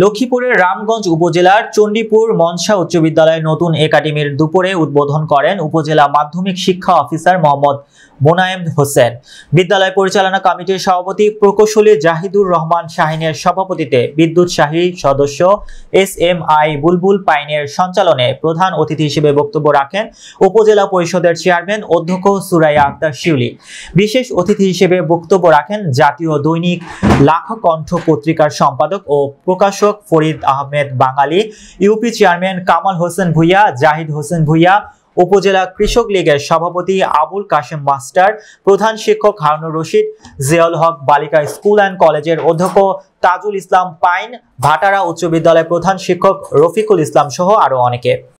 লক্ষ্মীপুরের রামগঞ্জ উপজেলার চণ্ডীপুর মনসা উচ্চ বিদ্যালয়ের নতুন একাডেমির দুপুরে উদ্বোধন করেন উপজেলা মাধ্যমিক শিক্ষা অফিসার মোহাম্মদ মোনায়েম হোসেন। বিদ্যালয় পরিচালনা কমিটির সভাপতি প্রকৌশলী জাহিদুর রহমান শাহিনের সভাপতিতে বিদ্যুৎ শাহী সদস্য এস এম আই বুলবুল পাইনের সঞ্চালনে প্রধান অতিথি হিসেবে বক্তব্য রাখেন উপজেলা পরিষদের চেয়ারম্যান অধ্যক্ষ সুরাইয়া আক্তার শিউলি। বিশেষ অতিথি হিসেবে বক্তব্য রাখেন জাতীয় দৈনিক লাখকণ্ঠ পত্রিকার সম্পাদক ও প্রকাশক ফরিদ আহমেদ বাঙালি, ইউপি চেয়ারম্যান কামাল হোসেন ভুইয়া, জাহিদ হোসেন ভুইয়া, উপজেলা কৃষক লীগের সভাপতি আবুল কাশেম মাস্টার, প্রধান শিক্ষক হারুনুর রশিদ, জিয়াউল হক বালিকা স্কুল অ্যান্ড কলেজের অধ্যক্ষ তাজুল ইসলাম পাইন, ভাটারা উচ্চ বিদ্যালয়ের প্রধান শিক্ষক রফিকুল ইসলাম সহ আরও অনেকে।